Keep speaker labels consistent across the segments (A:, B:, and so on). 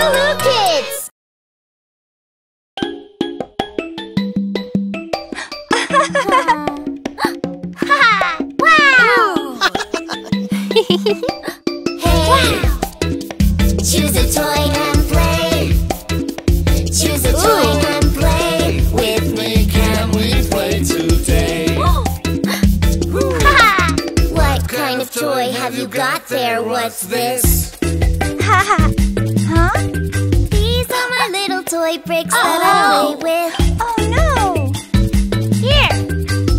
A: LooLoo Kids! wow! hey! Choose a toy and play. Choose a toy and play. With me,
B: can we play today?
A: what kind of toy have you got there? What's this? Ha ha!
C: huh?
A: These are my little toy bricks oh. that I oh. play with.
C: Oh no!
A: Here!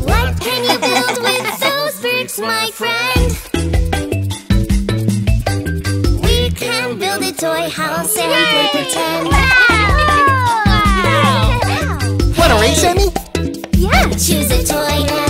A: What can you build with those bricks, my friend? We can build a toy house and Yay! play pretend.
D: Wow! wow. Wanna race, Emmy?
A: Yeah! Choose a toy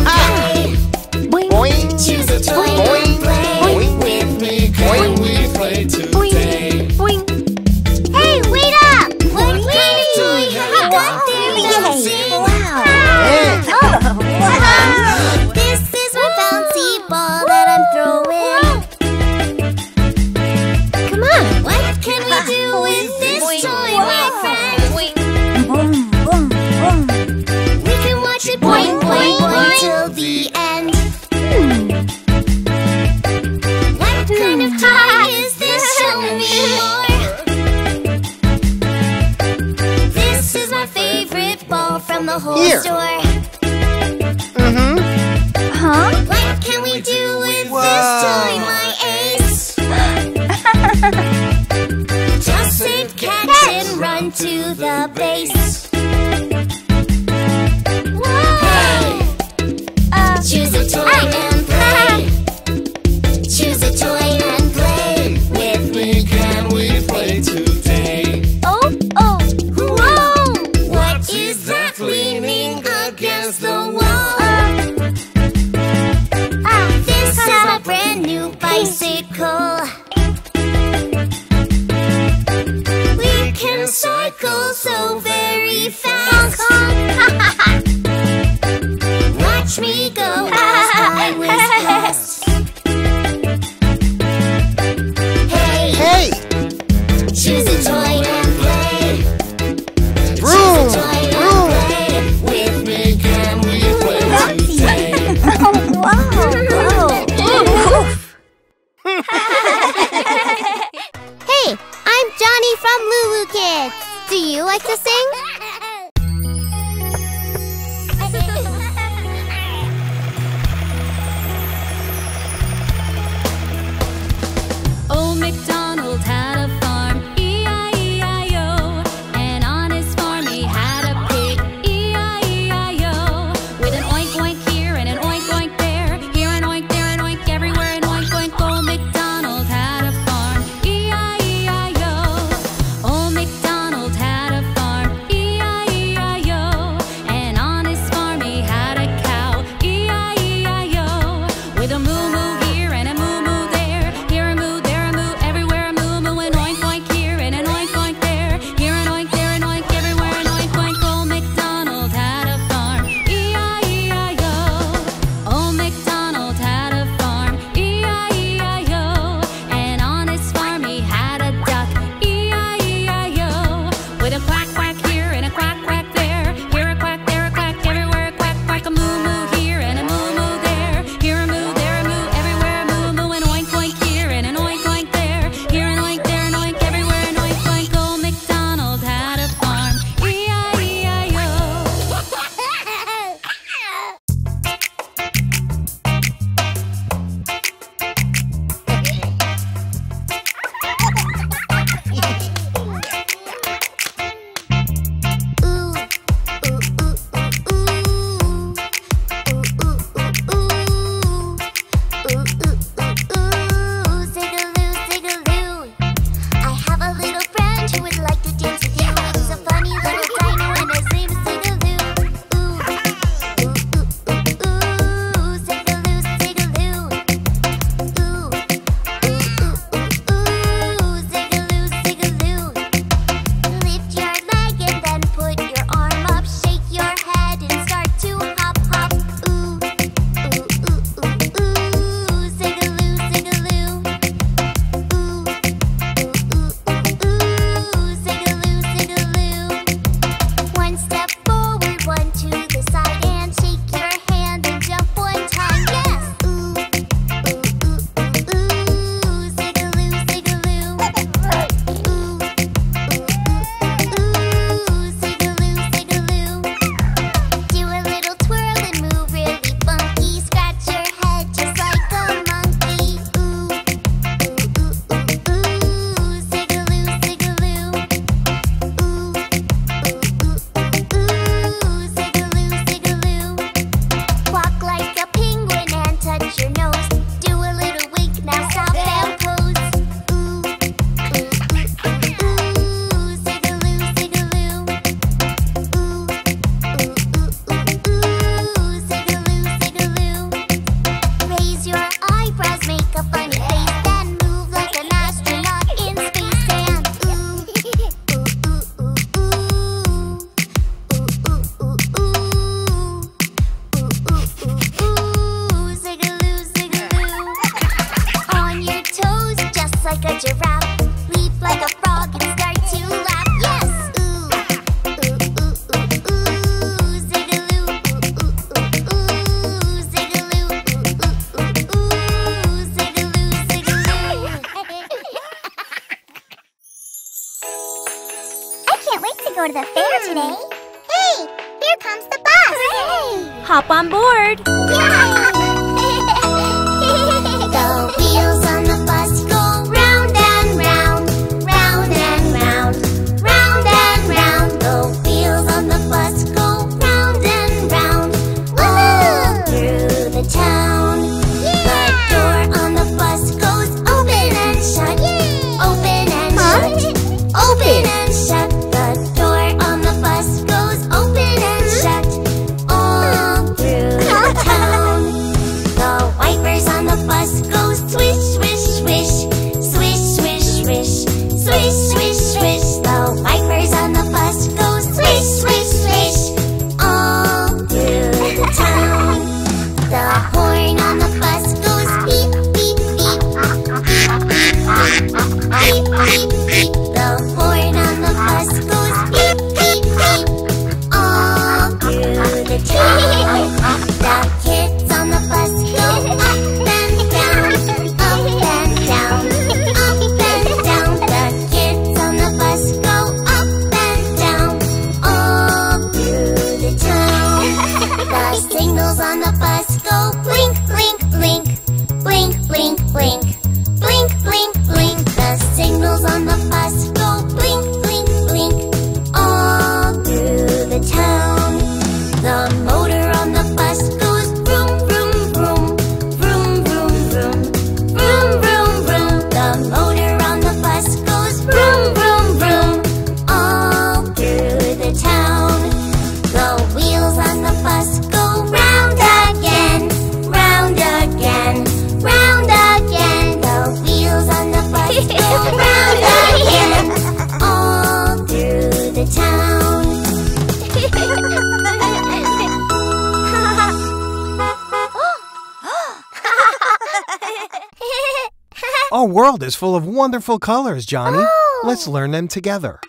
E: world is full of wonderful colors, Johny.
D: Oh.
E: Let's learn them together.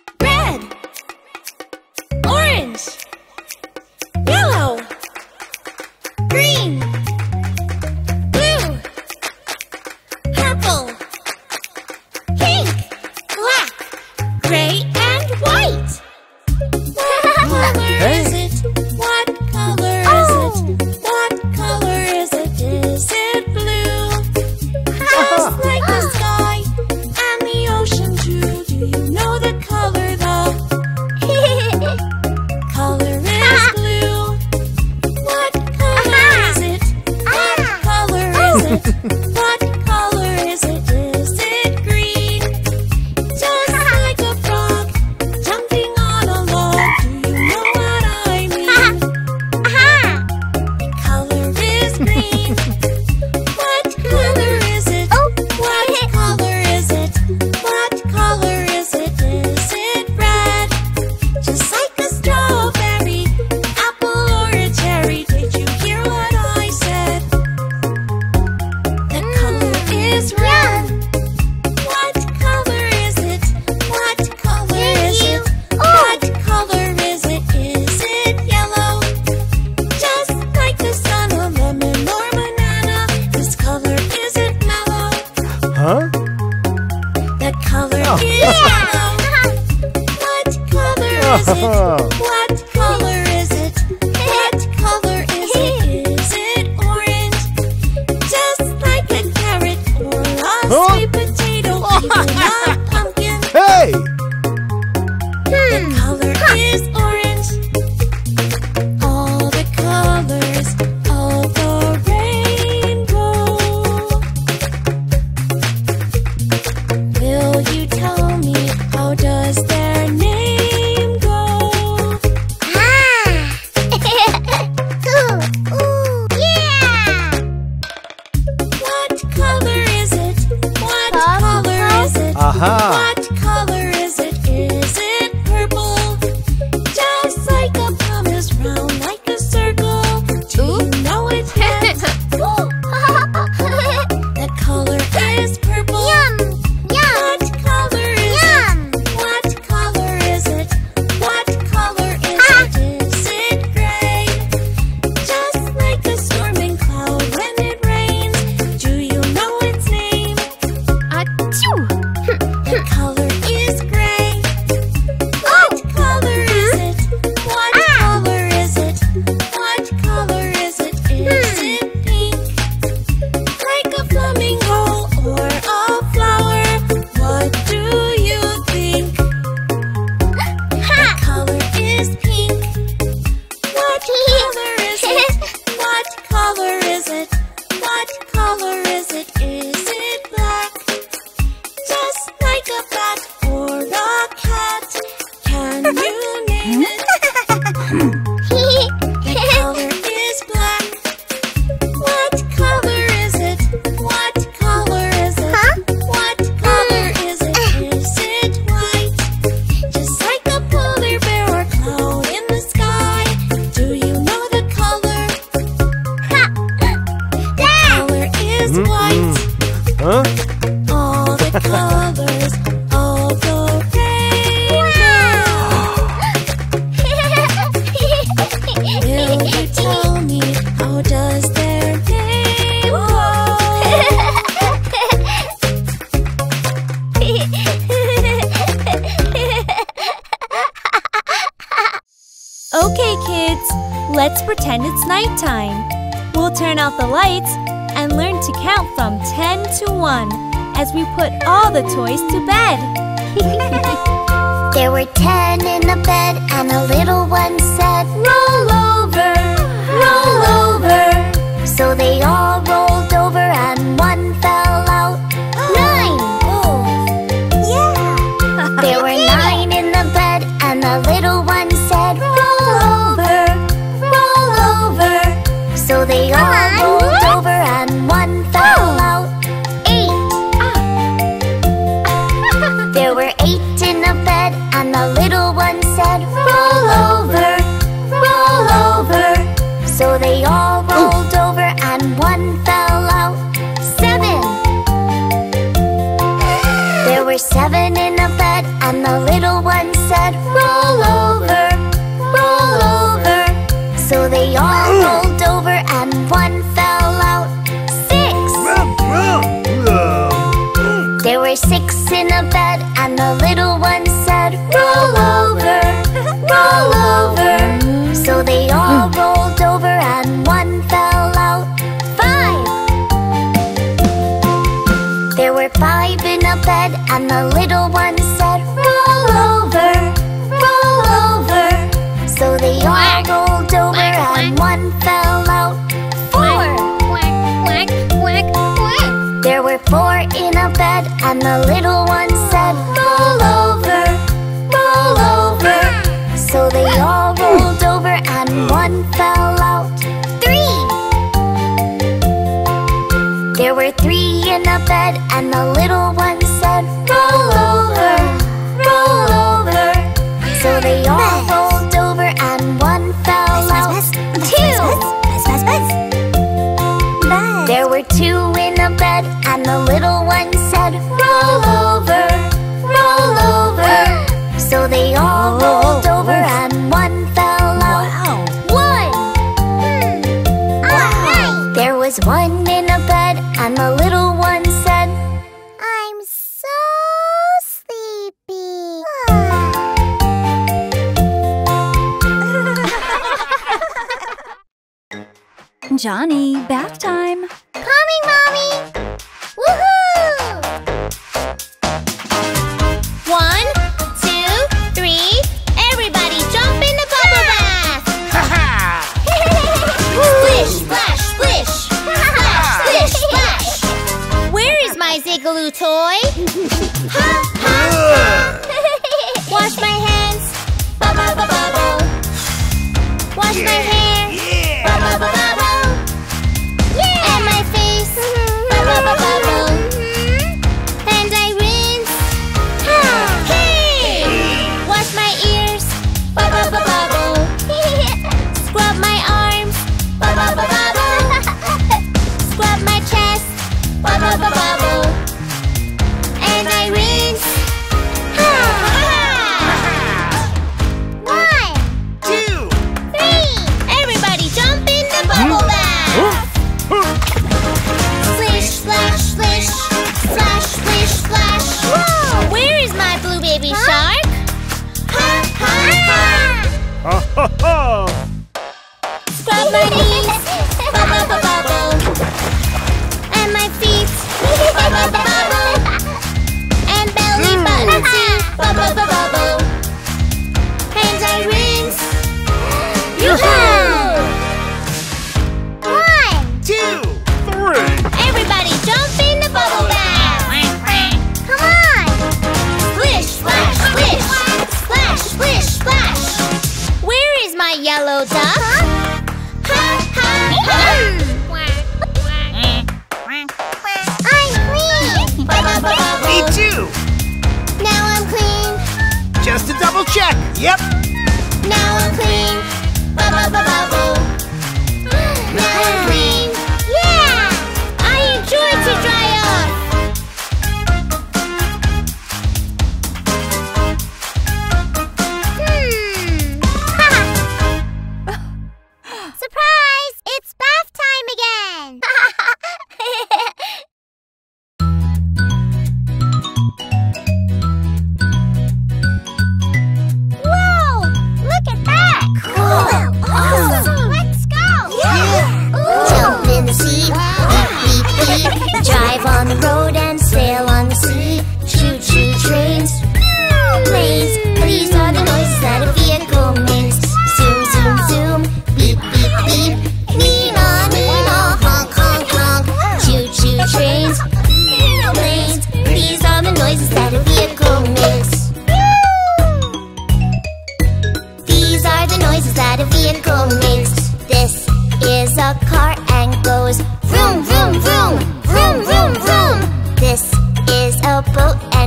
E: 哈哈 we put all the toys to bed.
A: there were ten and the little one. Johny.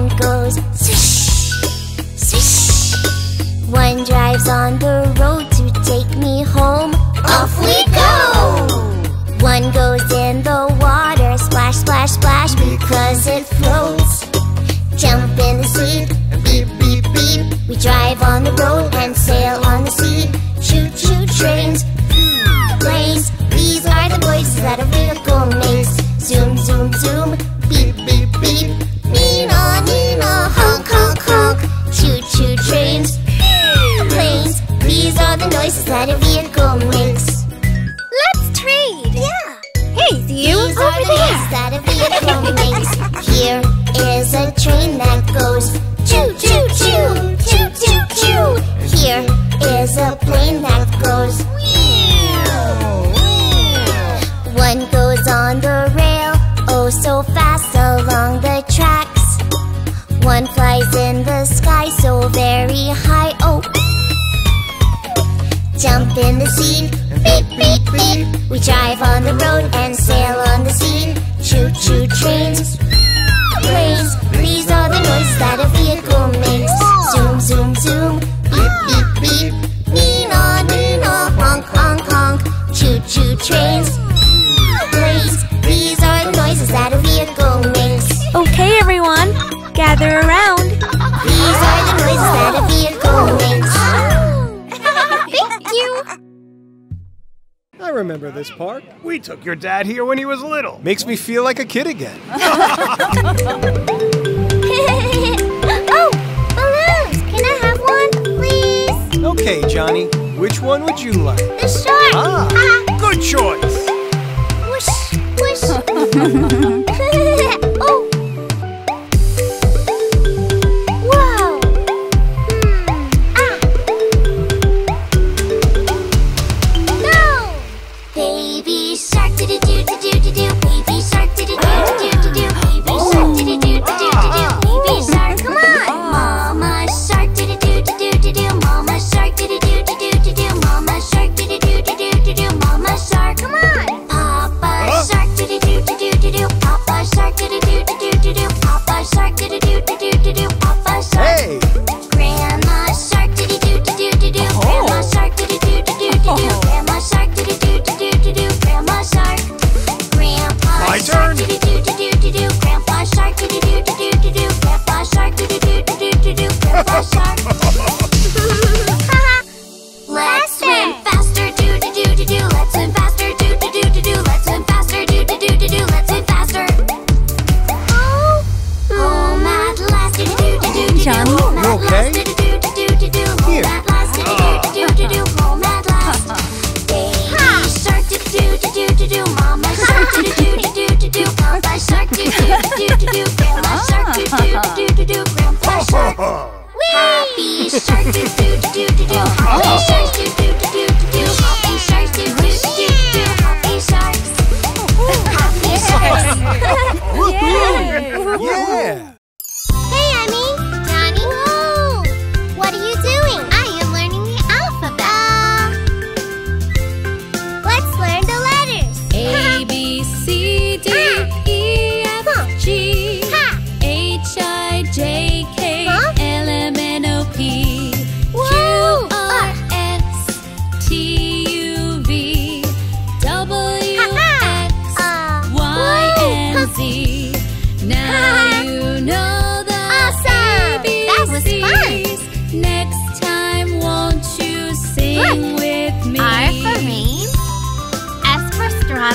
A: one goes swish, swish. One drives on the road to take me home. Off we go! One goes in the water, splash, splash, splash, because it floats. Jump in the sea, beep, beep, beep. We drive on the road and sail the vehicle wings. Let's trade! Yeah! Hey, you! These over are the there. that a vehicle makes. Here is a train that goes choo choo choo choo choo choo. Here is a plane that goes One goes on the rail, oh so fast along the tracks. One flies in the sky so very high jump in the scene. Beep, beep, beep. We drive on the road and sail on the scene. Choo choo trains, planes. please are the noise that a vehicle makes.
D: remember this park. We took your dad here when he was little. Makes me feel like a kid again.
A: oh, balloons! Can I have one, please?
D: Okay, Johny. Which one would you like?
A: The shark!
D: Ah, ah. good choice!
A: Whoosh, whoosh.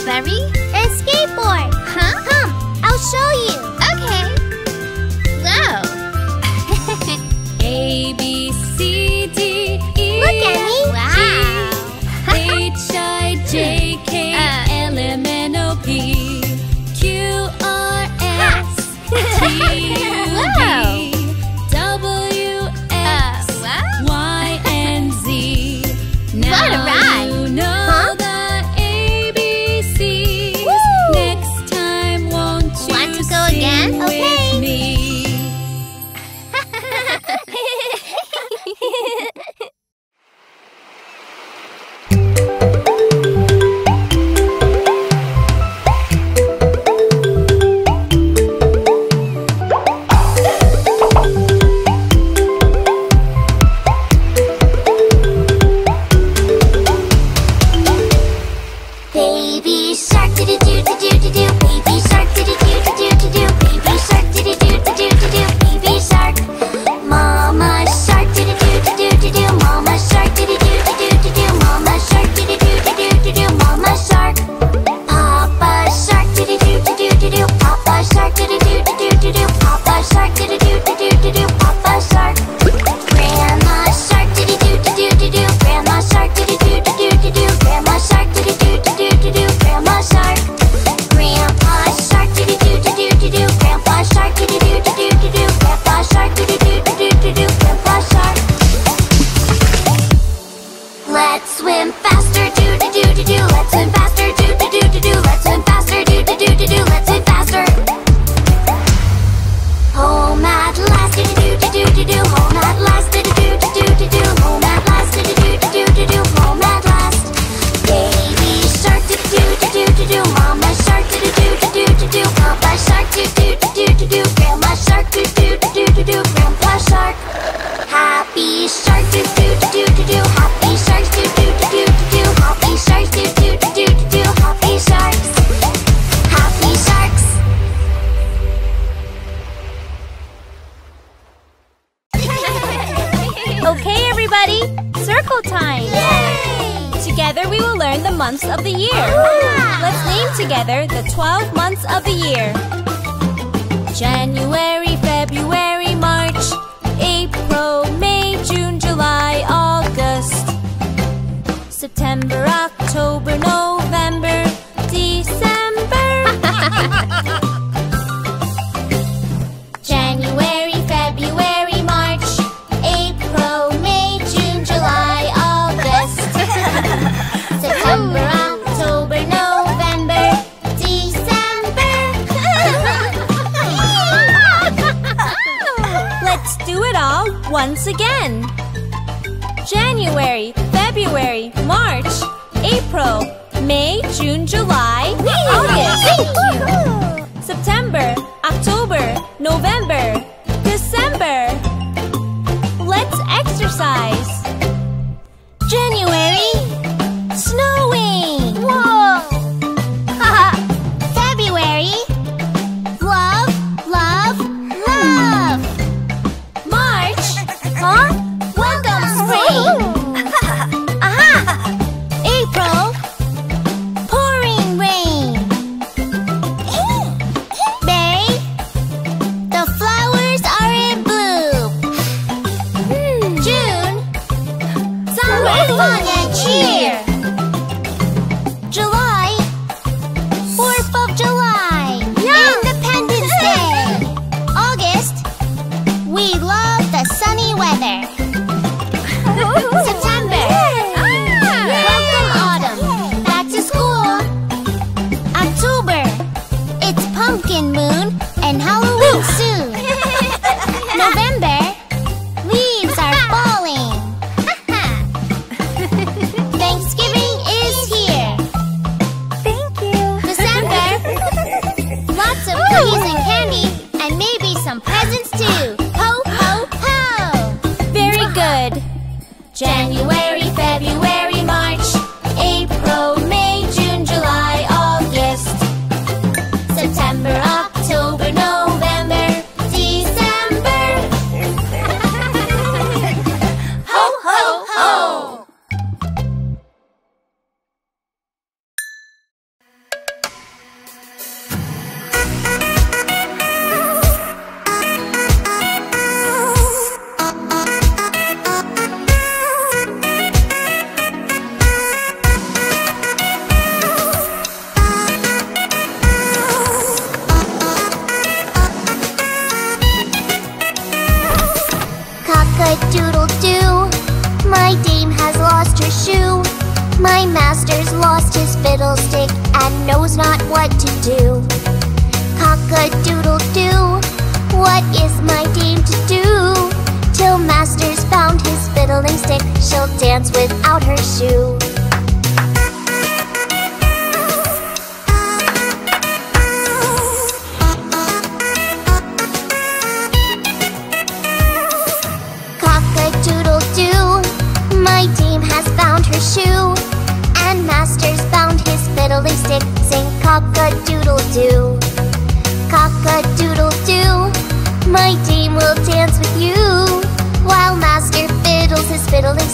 A: strawberry? And skateboard. Huh? Come, I'll show you.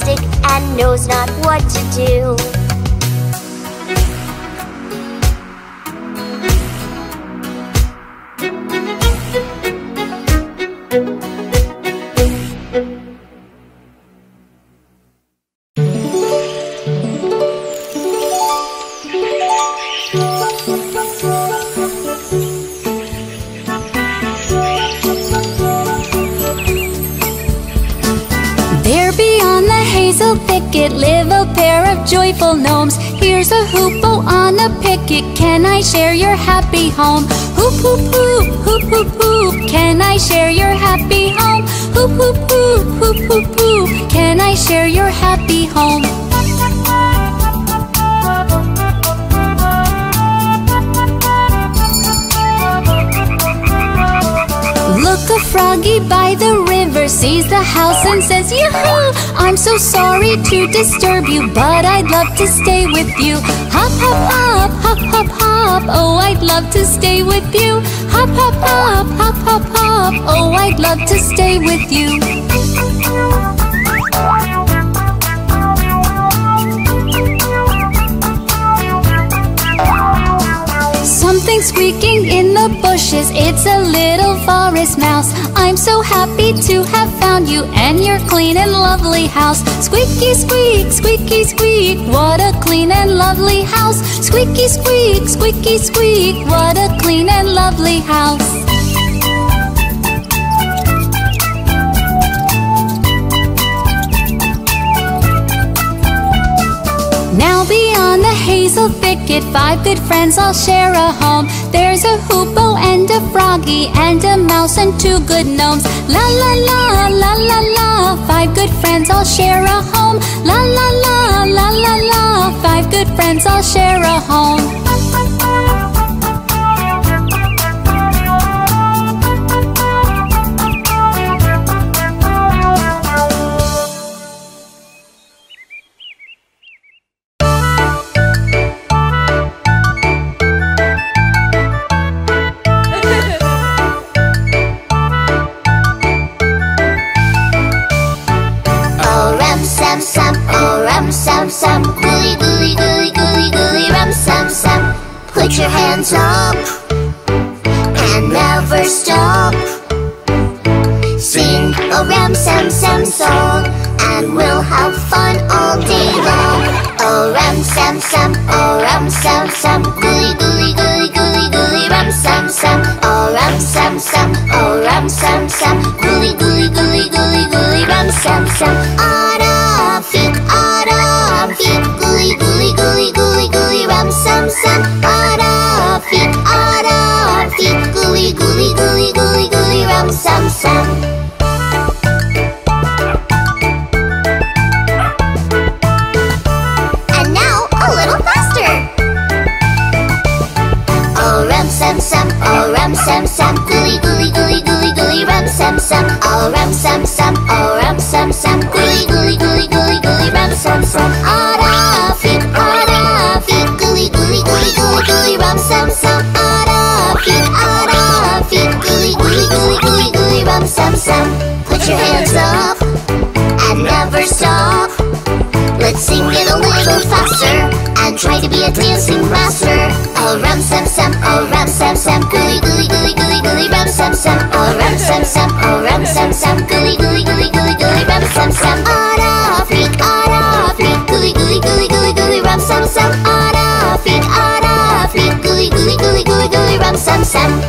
F: and
E: knows not what to do.
F: pocket, can I share your happy home? Hoop, hoop, hoop, hoop, hoop, hoop, can I share your happy home? Hoop, hoop, hoop, hoop, hoop, hoop, can I share your happy home? Look, a froggy by the river sees the house and says, "Yahoo! I'm so sorry to disturb you, but I'd love to stay with you. Hop, hop, hop! hop, hop, hop. Oh, I'd love to stay with you. Hop, hop, hop, hop, hop, hop. Oh, I'd love to stay with you.
A: something squeaking in the bushes. It's a little forest mouse. I'm so happy to have found you And your clean and lovely house. Squeaky squeak, squeaky squeak What a clean and lovely house. Squeaky squeak, squeaky squeak What a clean and lovely house. hazel thicket Five good friends all share a home. There's a hoopoe and a froggy And a mouse and two good gnomes. La la la, la la la. Five good friends all share a home.
F: Sam.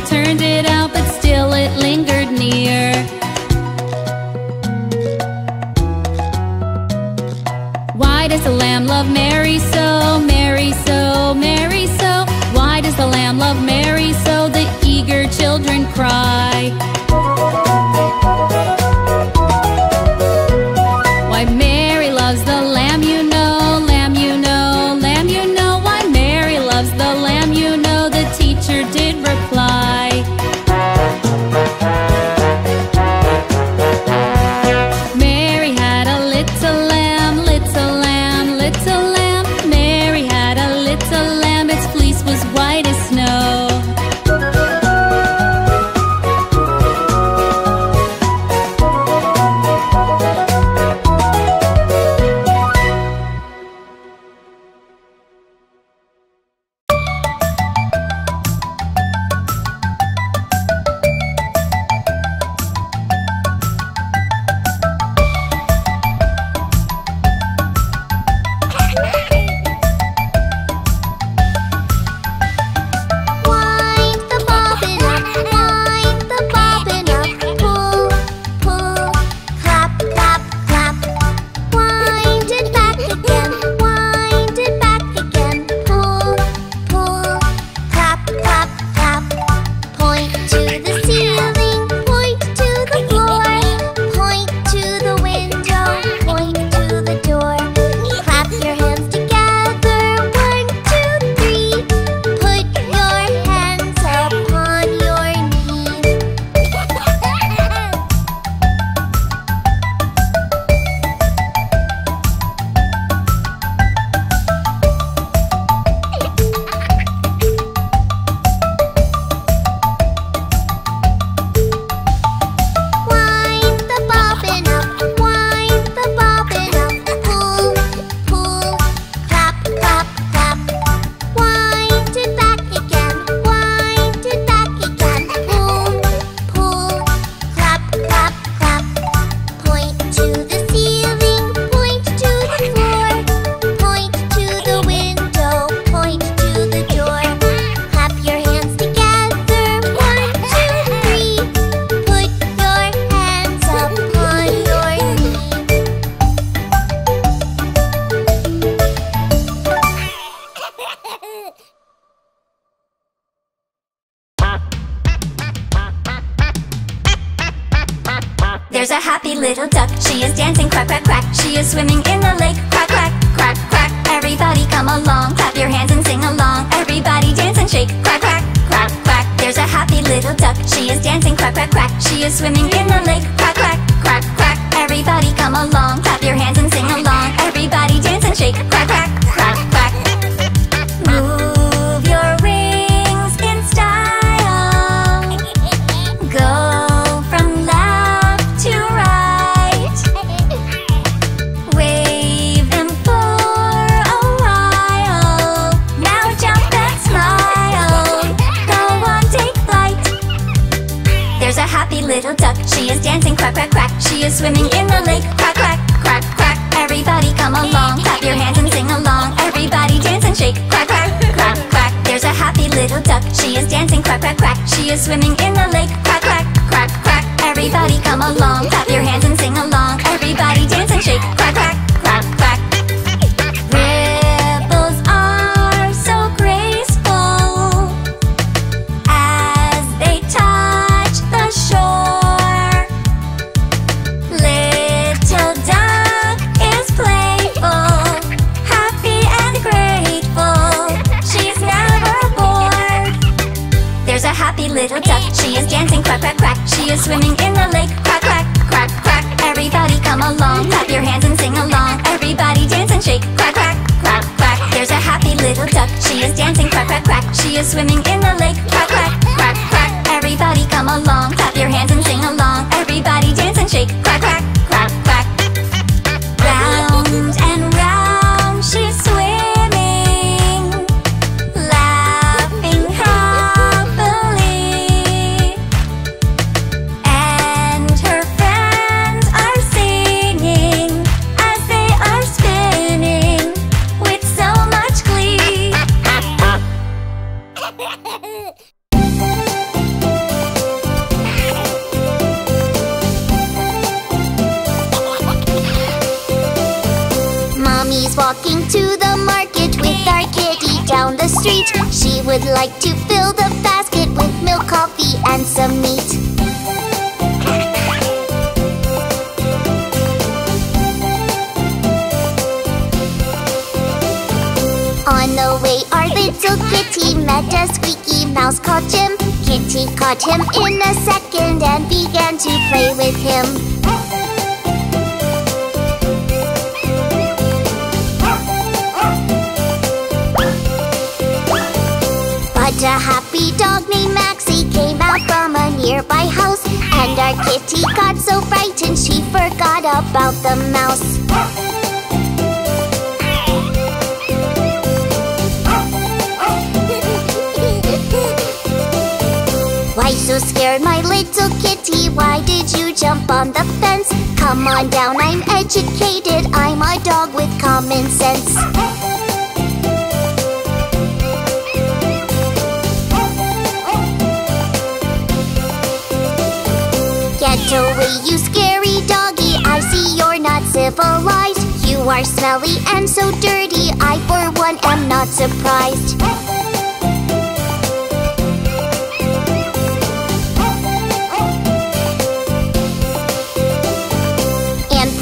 A: turned it up.
C: She is swimming in the lake. crack, crack, crack, crack. Everybody come along. Clap your hands and sing along. Everybody dance and shake. Crack, crack, crack, crack. There's a happy little duck. She is dancing. crack, crack, crack. She is swimming in the lake. crack, crack, crack, crack. Everybody come along. Clap your hands and sing along. Everybody dance and shake.
A: Him in a second and began to play with him. But a happy dog named Maxie came out from a nearby house, and our kitty got so frightened she forgot about the mouse. So scared, my little kitty? Why did you jump on the fence? Come on down, I'm educated. I'm a dog with common sense. Get away, you scary doggy. I see you're not civilized. You are smelly and so dirty. I, for one, am not surprised.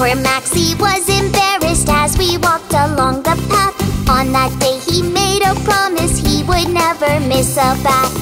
A: Poor Maxie was embarrassed as we walked along the path. On that day, he made a promise he would never miss a bath.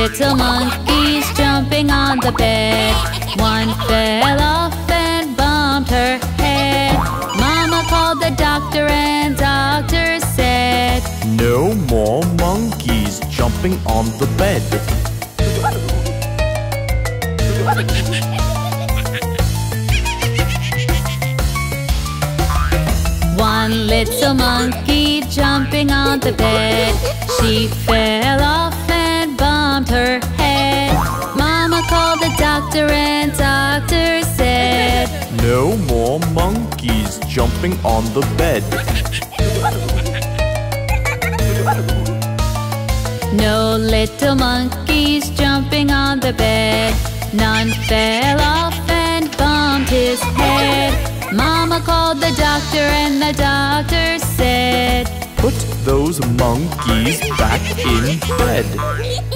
A: Little
F: monkeys jumping on the bed. One fell off and bumped her head. Mama called the doctor and doctor said
G: No more monkeys jumping on the bed.
F: One little monkey jumping on the bed. She fell off her head. Mama called the doctor and doctor said,
G: No more monkeys jumping on the bed.
F: No little monkeys jumping on the bed. None fell off and bumped his head. Mama called the doctor and the doctor said,
G: Put those monkeys back in bed.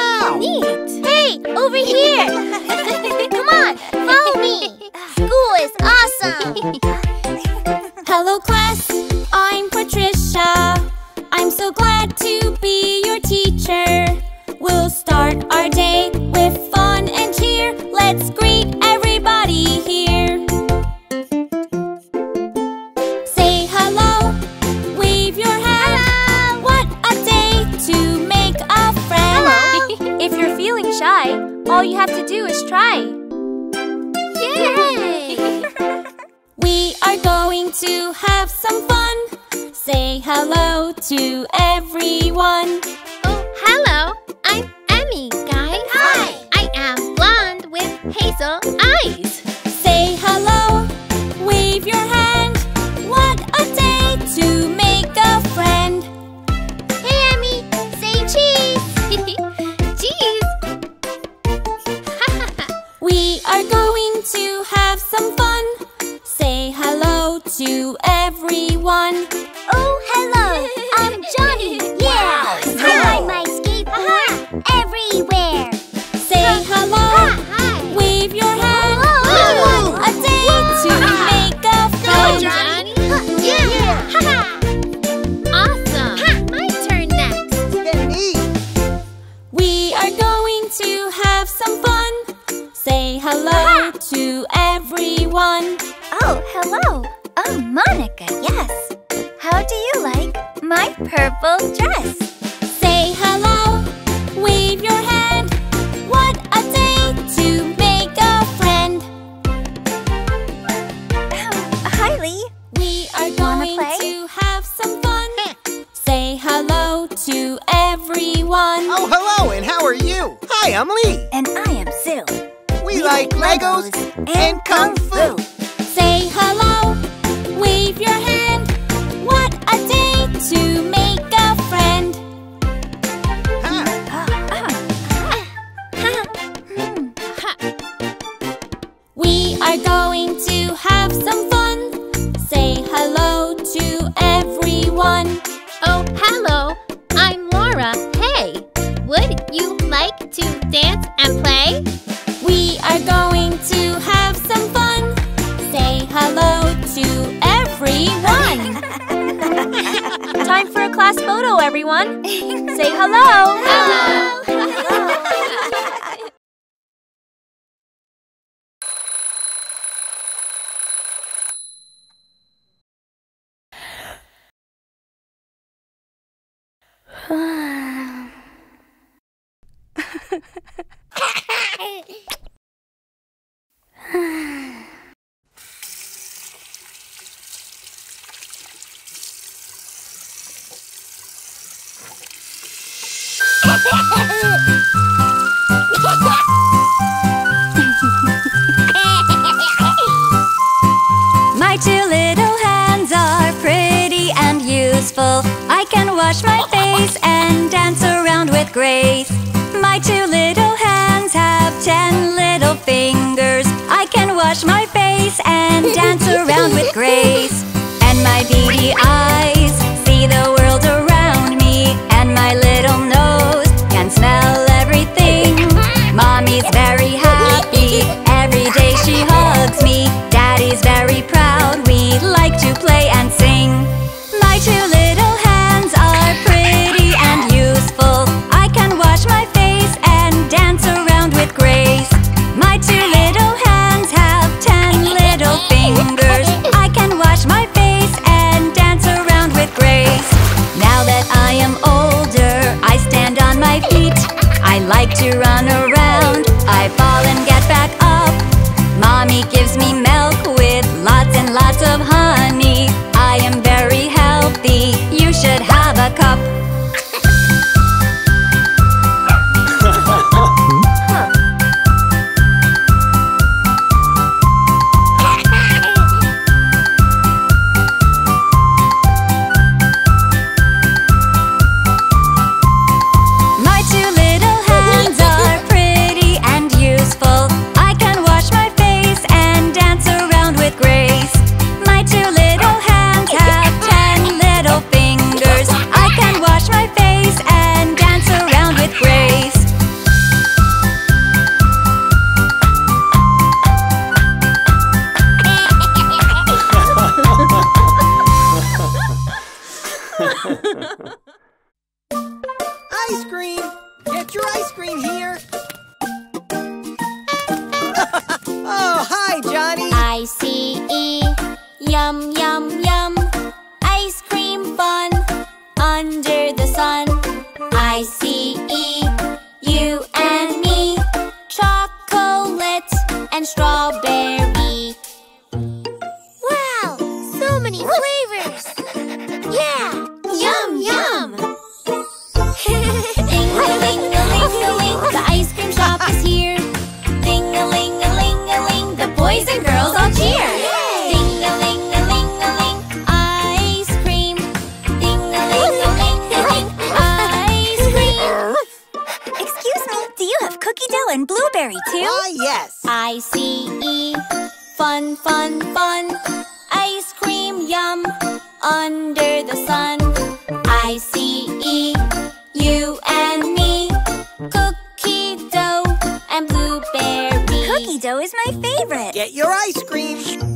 A: Wow!
H: Neat!
A: Hey, over here! Come on, follow me! School is awesome!
E: Hello class, I'm Patricia. I'm so glad to be
H: like
I: Legos and Kung Fu.
E: Say hello. everyone. Say hello.
H: Hello.
C: hello. the
J: sun. I see E, you and me
C: Cookie dough and blueberry.
J: Cookie dough
C: is my favorite.
E: Get your ice cream.